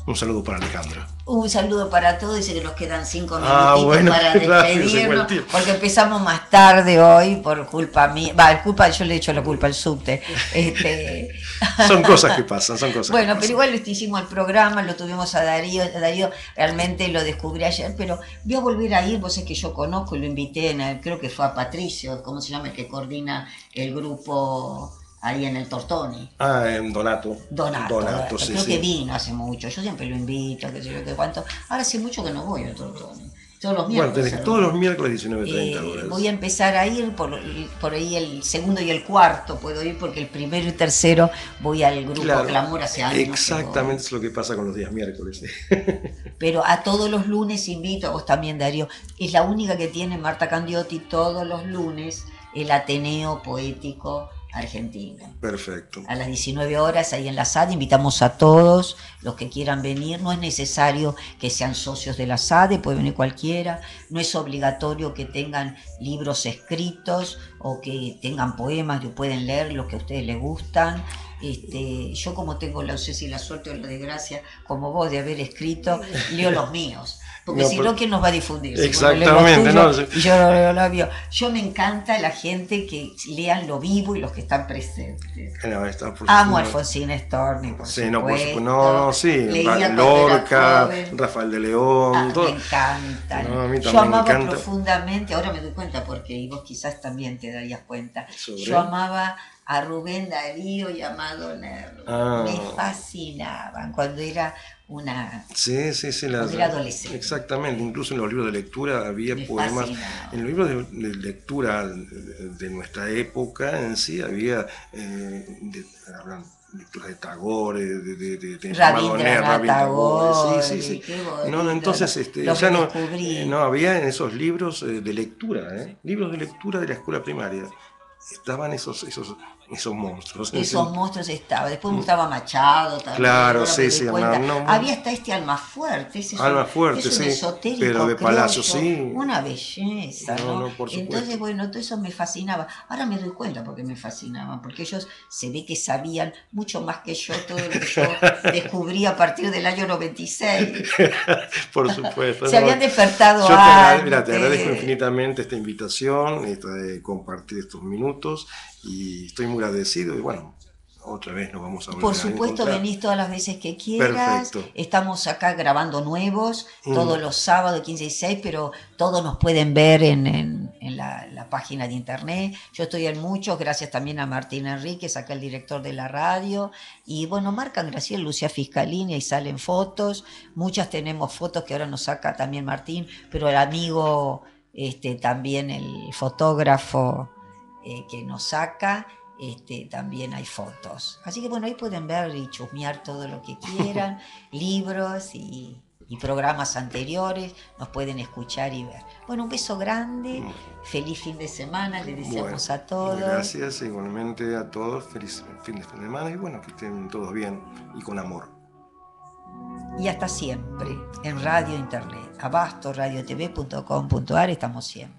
Un saludo para Alejandra. Un saludo para todos, dice que nos quedan cinco Ah, minutitos bueno, para despedirnos, porque empezamos más tarde hoy por culpa mía, va, culpa, yo le he hecho la culpa al subte. Este, Son cosas que pasan, son cosas bueno, que pero pasan. igual hicimos el programa, lo tuvimos a Darío, a Darío realmente lo descubrí ayer, pero voy a volver a ir, vos es que yo conozco y lo invité, en el- creo que fue a Patricio, ¿cómo se llama? El que coordina el grupo ahí en el Tortoni. Ah, en Donato. Donato, Donato, sí, creo sí. que vino hace mucho, yo siempre lo invito, qué sé yo, qué cuánto. Ahora hace mucho que no voy al Tortoni, todos los Bueno, miércoles. tenés a todos lo- los miércoles 19.30 eh, voy a empezar a ir por, por ahí el segundo y el cuarto puedo ir porque el primero y tercero voy al grupo Claro, Clamor hace años. Exactamente es lo que pasa con los días miércoles. Pero a todos los lunes invito, a vos también Darío, es la única que tiene Marta Candiotti todos los lunes el Ateneo Poético Argentino. Perfecto. A las 19 horas ahí en la SAD invitamos a todos los que quieran venir. No es necesario que sean socios de la SAD, puede venir cualquiera. No es obligatorio que tengan libros escritos o que tengan poemas que pueden leer los que a ustedes les gustan. Este, yo como tengo la, no sé si la suerte o la desgracia, como vos de haber escrito, leo los míos. Porque No, si no, ¿quién nos va a difundir? Exactamente, no, yo no leo los míos. Yo me encanta la gente que lean lo vivo y los que están presentes. Está Amo a. Alfonsín Storni, por Sí, no, por supuesto. supuesto. No, sí. Leía Lorca. Rafael de León, Ah, todo. me encantan. No, a mí Yo me amaba encanta. profundamente, ahora me doy cuenta porque y vos quizás también te darías cuenta. ¿Sobre? Yo amaba a Rubén Darío y a Madonna. Ah. Me fascinaban cuando era una... Sí, sí, sí. Cuando era adolescente. Exactamente, incluso en los libros de lectura había Me poemas. fascinaba. En los libros de, de lectura de, nuestra época en sí había eh, de, hablan de Tagore, de, de, de, de Tagore, sí, sí, sí. No, no, entonces este, ya no, eh, no había en esos libros eh, de lectura, ¿eh? libros de lectura de la escuela primaria. Estaban esos, esos, esos monstruos. Esos monstruos estaban. Después me gustaba Machado también. Claro, sí, sí, no, no. Había hasta este Almafuerte. ese es un- Almafuerte, es un sí, pero de Palacio, sí. Una belleza, No, ¿no? por. Entonces, bueno, todo eso me fascinaba. Ahora me doy cuenta porque me fascinaban, porque ellos se ve que sabían mucho más que yo todo lo que yo descubrí a partir del año 96. Por supuesto. Se habían despertado Yo te, mira, te agradezco infinitamente esta invitación, esta de compartir estos minutos y estoy muy agradecido y bueno, otra vez nos vamos a volver Por supuesto, venís todas las veces que quieras. Perfecto. Estamos acá grabando nuevos Mm. todos los sábados 15 y 6, pero todos nos pueden ver en, en- en la, la página de internet. Yo estoy en muchos, gracias también a Martín Enríquez, acá el director de la radio. Y bueno, marcan Graciela Lucía Fiscalini y salen fotos. Muchas tenemos fotos que ahora nos saca también Martín, pero el amigo, este, también el fotógrafo eh, que nos saca este, también hay fotos. Así que bueno, ahí pueden ver y chusmear todo lo que quieran, libros y, y programas anteriores, nos pueden escuchar y ver. Bueno, un beso grande, feliz fin de semana, les deseamos Bueno, a todos. Gracias, igualmente a todos, feliz fin de semana y bueno, que estén todos bien y con amor. Y hasta siempre, en radio internet, abastoradiotv.com.ar estamos siempre.